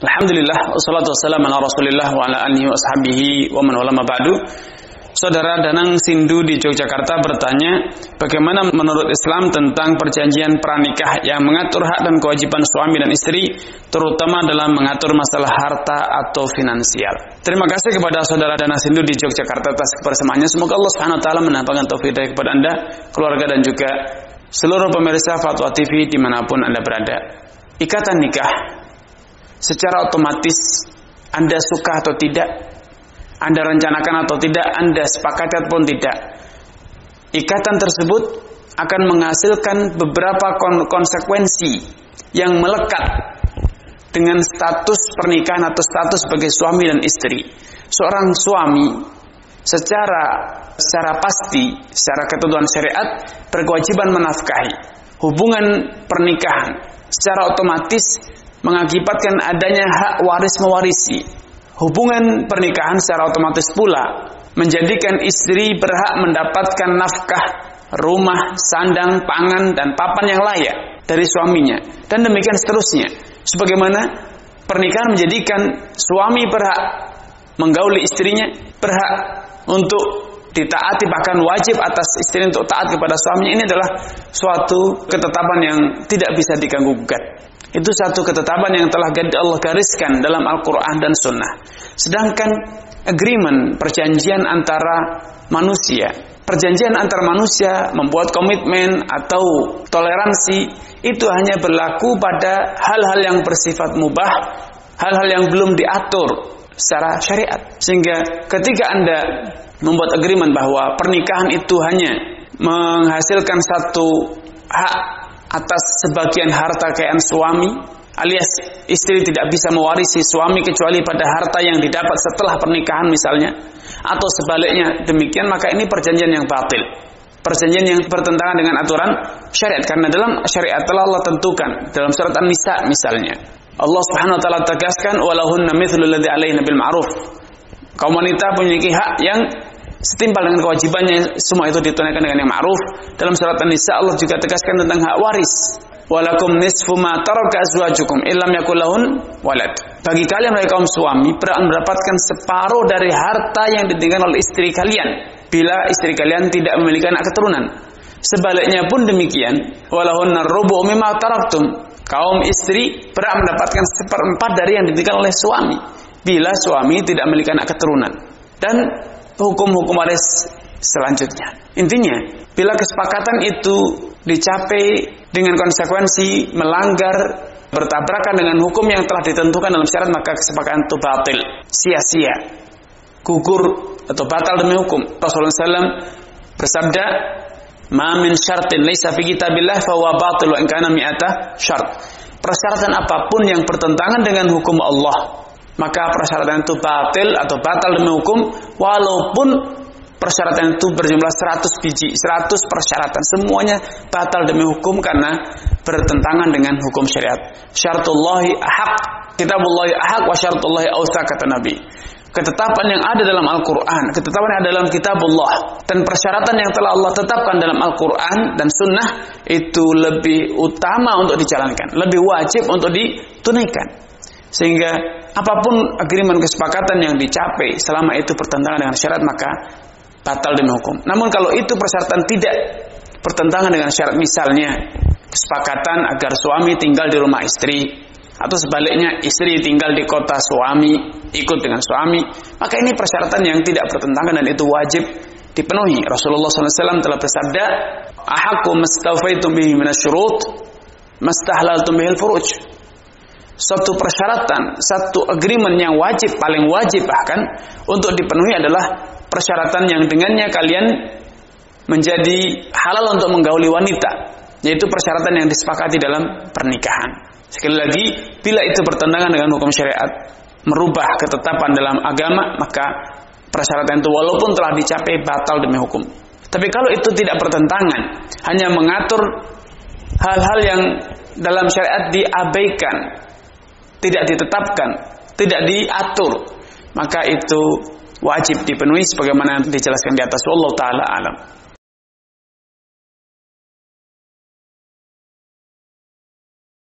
Alhamdulillah wassalatu wassalamu ala Rasulillah wa ala alihi wa ashabihi wa man wala ba'du. Saudara Danang Sindu di Yogyakarta bertanya, bagaimana menurut Islam tentang perjanjian pranikah yang mengatur hak dan kewajiban suami dan istri, terutama dalam mengatur masalah harta atau finansial. Terima kasih kepada saudara Danang Sindu di Yogyakarta atas kebersamaannya. Semoga Allah Subhanahu wa taala menampakkan taufik kepada Anda, keluarga dan juga seluruh pemirsa Fatwa TV di mana pun Anda berada. Ikatan nikah secara otomatis Anda suka atau tidak, Anda rencanakan atau tidak, Anda sepakat ataupun tidak. Ikatan tersebut akan menghasilkan beberapa konsekuensi yang melekat dengan status pernikahan atau status sebagai suami dan istri. Seorang suami secara secara pasti, secara ketentuan syariat berkewajiban menafkahi. Hubungan pernikahan secara otomatis mengakibatkan adanya hak waris mewarisi. Hubungan pernikahan secara otomatis pula menjadikan istri berhak mendapatkan nafkah rumah, sandang, pangan, dan papan yang layak dari suaminya. Dan demikian seterusnya. Sebagaimana pernikahan menjadikan suami berhak menggauli istrinya, berhak untuk ditaati bahkan wajib atas istri untuk taat kepada suaminya ini adalah suatu ketetapan yang tidak bisa diganggu gugat. Itu satu ketetapan yang telah Allah gariskan dalam Al-Quran dan Sunnah. Sedangkan agreement, perjanjian antara manusia, perjanjian antara manusia membuat komitmen atau toleransi itu hanya berlaku pada hal-hal yang bersifat mubah, hal-hal yang belum diatur secara syariat. Sehingga ketika Anda membuat agreement bahwa pernikahan itu hanya menghasilkan satu hak atas sebagian harta kekayaan suami alias istri tidak bisa mewarisi suami kecuali pada harta yang didapat setelah pernikahan misalnya atau sebaliknya. Demikian maka ini perjanjian yang batil. Perjanjian yang bertentangan dengan aturan syariat karena dalam syariat telah Allah tentukan dalam surat An-Nisa misalnya. Allah Subhanahu wa taala tegaskan walahunna mithlu alladhi alaihi bil ma'ruf. Kaum wanita memiliki hak yang setimpal dengan kewajibannya semua itu ditunaikan dengan yang ma'ruf. Dalam surat An-Nisa Allah juga tegaskan tentang hak waris. Walakum nisfu ma taraka azwajukum illam yakul lahun walad. Bagi kalian mereka kaum suami berhak mendapatkan separuh dari harta yang ditinggalkan oleh istri kalian bila istri kalian tidak memiliki anak keturunan. Sebaliknya pun demikian walahun rubu mimma taraktum. Kaum istri berhak mendapatkan seperempat dari yang ditinggalkan oleh suami bila suami tidak memiliki anak keturunan. Dan hukum-hukum waris selanjutnya. Intinya, bila kesepakatan itu dicapai dengan konsekuensi melanggar bertabrakan dengan hukum yang telah ditentukan dalam syarat maka kesepakatan itu batil, sia-sia, gugur atau batal demi hukum. Rasulullah SAW bersabda, "Ma min syartin laisa fi kitabillah fa huwa batil wa in kana mi'ata syart." Persyaratan apa pun yang bertentangan dengan hukum Allah maka persyaratan itu batil atau batal demi hukum walaupun persyaratan itu berjumlah 100 biji 100 persyaratan. Semuanya batal demi hukum karena bertentangan dengan hukum syariat. Syaratullahi ahak kitabullahi ahak wa syaratullahi awsa kata Nabi. Ketetapan yang ada dalam Al-Quran, ketetapan yang ada dalam kitabullah, dan persyaratan yang telah Allah tetapkan dalam Al-Quran dan Sunnah itu lebih utama untuk dijalankan, lebih wajib untuk ditunaikan. Sehingga apa pun agreement kesepakatan yang dicapai selama itu bertentangan dengan syarat maka batal demi hukum. Namun kalau itu persyaratan tidak bertentangan dengan syarat misalnya kesepakatan agar suami tinggal di rumah istri atau sebaliknya istri tinggal di kota suami ikut dengan suami maka ini persyaratan yang tidak bertentangan dan itu wajib dipenuhi Rasulullah SAW telah bersabda ahaku mastafaitum bihi minasyurut mastahlaltum bihil furuj satu persyaratan, satu agreement yang wajib, paling wajib bahkan untuk dipenuhi adalah persyaratan yang dengannya kalian menjadi halal untuk menggauli wanita, yaitu persyaratan yang disepakati dalam pernikahan. Sekali lagi, bila itu bertentangan dengan hukum syariat, merubah ketetapan dalam agama, maka persyaratan itu walaupun telah dicapai batal demi hukum. Tapi kalau itu tidak bertentangan, hanya mengatur hal-hal yang dalam syariat diabaikan, tidak ditetapkan, tidak diatur, maka itu wajib dipenuhi sebagaimana dijelaskan di atas Allah taala alam.